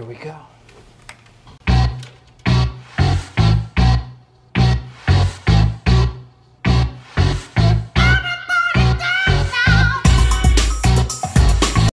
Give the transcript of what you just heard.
Here we go.